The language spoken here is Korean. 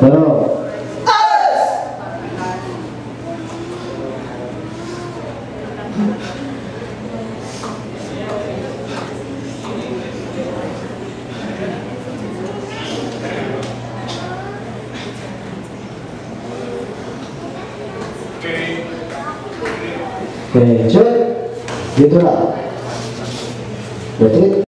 바로 오케이 về trước như thế nào? Về trước.